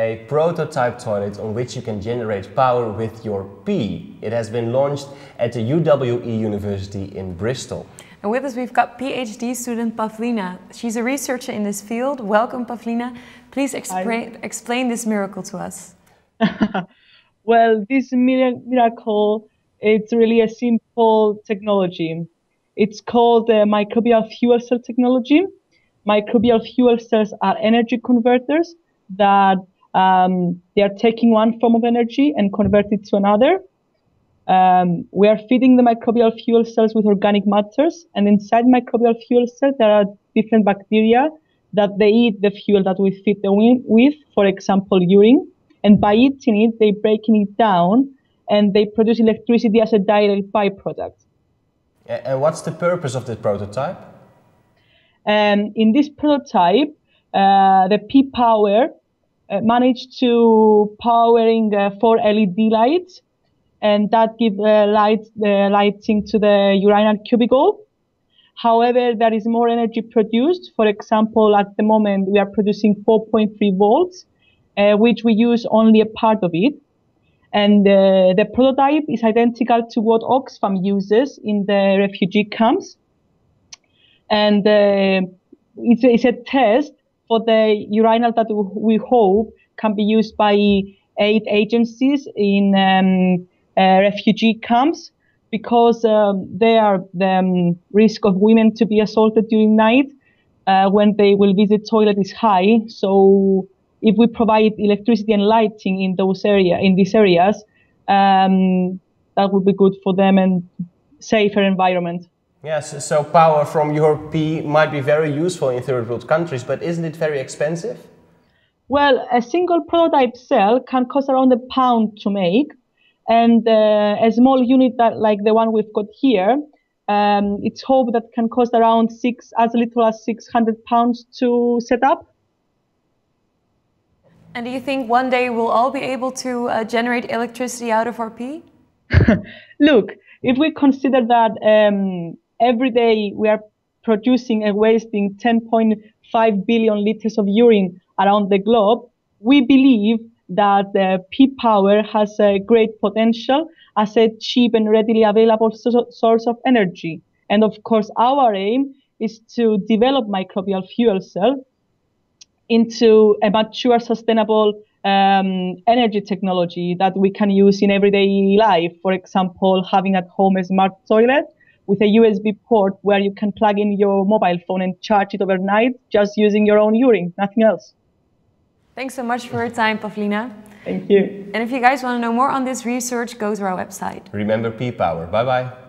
a prototype toilet on which you can generate power with your pee. It has been launched at the UWE University in Bristol. And with us we've got PhD student Pavlina. She's a researcher in this field. Welcome Pavlina. Please explain, explain this miracle to us. well, this miracle, it's really a simple technology. It's called the microbial fuel cell technology. Microbial fuel cells are energy converters that um, they are taking one form of energy and convert it to another. Um, we are feeding the microbial fuel cells with organic matters, and inside microbial fuel cells there are different bacteria that they eat the fuel that we feed them with, for example, urine. And by eating it, they breaking it down and they produce electricity as a direct byproduct. And what's the purpose of this prototype? Um, in this prototype, uh, the pee power managed to powering uh, four LED lights, and that give uh, light the lighting to the urinal cubicle. However, there is more energy produced. For example, at the moment we are producing 4.3 volts, uh, which we use only a part of it. And uh, the prototype is identical to what Oxfam uses in the refugee camps. And uh, it's, it's, a, test for the urinal that we hope can be used by aid agencies in um, uh, refugee camps because um, they are the um, risk of women to be assaulted during night uh, when they will visit toilet is high. So if we provide electricity and lighting in those area in these areas, um, that would be good for them and safer environment. Yes, so power from your pee might be very useful in third world countries, but isn't it very expensive? Well, a single prototype cell can cost around a pound to make, and uh, a small unit that like the one we've got here, um, it's hoped that can cost around six, as little as 600 pounds to set up. And do you think one day we'll all be able to uh, generate electricity out of our pee? Look, if we consider that um, every day we are producing and wasting 10.5 billion liters of urine around the globe, we believe that the pee power has a great potential as a cheap and readily available so source of energy. And of course, our aim is to develop microbial fuel cell into a mature, sustainable um, energy technology that we can use in everyday life. For example, having at home a smart toilet with a USB port where you can plug in your mobile phone and charge it overnight just using your own urine, nothing else. Thanks so much for your time, Pavlina. Thank you. And if you guys want to know more on this research, go to our website. Remember Pee-Power. Bye-bye.